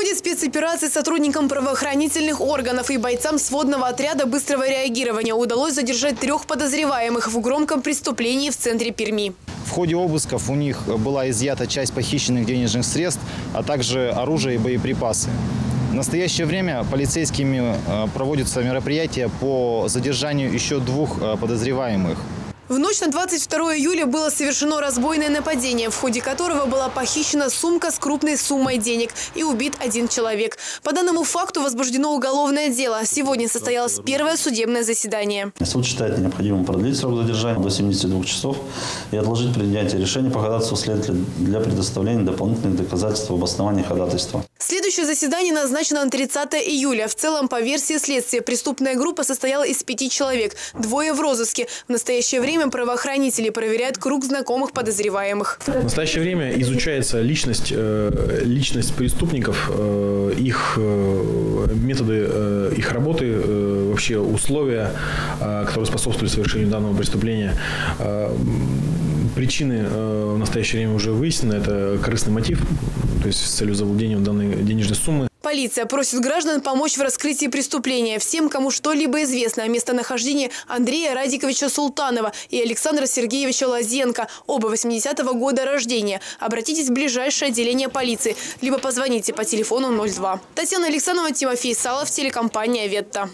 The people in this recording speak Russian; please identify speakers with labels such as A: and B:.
A: ходе спецоперации сотрудникам правоохранительных органов и бойцам сводного отряда быстрого реагирования удалось задержать трех подозреваемых в громком преступлении в центре Перми.
B: В ходе обысков у них была изъята часть похищенных денежных средств, а также оружие и боеприпасы. В настоящее время полицейскими э, проводятся мероприятия по задержанию еще двух э, подозреваемых.
A: В ночь на 22 июля было совершено разбойное нападение, в ходе которого была похищена сумка с крупной суммой денег и убит один человек. По данному факту возбуждено уголовное дело. Сегодня состоялось первое судебное заседание.
C: Суд считает необходимым продлить срок задержания до 72 часов и отложить принятие решения по ходатайству следователя для предоставления дополнительных доказательств в обосновании ходатайства.
A: Следующее заседание назначено на 30 июля. В целом, по версии следствия, преступная группа состояла из пяти человек. Двое в розыске. В настоящее время правоохранители проверяют круг знакомых подозреваемых.
D: В настоящее время изучается личность, э, личность преступников, э, их э, методы их работы, вообще условия, которые способствуют совершению данного преступления. Причины в настоящее время уже выяснены. Это корыстный мотив, то есть с целью завладения данной денежной суммы.
A: Полиция просит граждан помочь в раскрытии преступления. Всем, кому что-либо известно о местонахождении Андрея Радиковича Султанова и Александра Сергеевича Лазенко, оба 80-го года рождения, обратитесь в ближайшее отделение полиции, либо позвоните по телефону 02. Татьяна Александрова, Тимофей Салов, телекомпания «Ветта».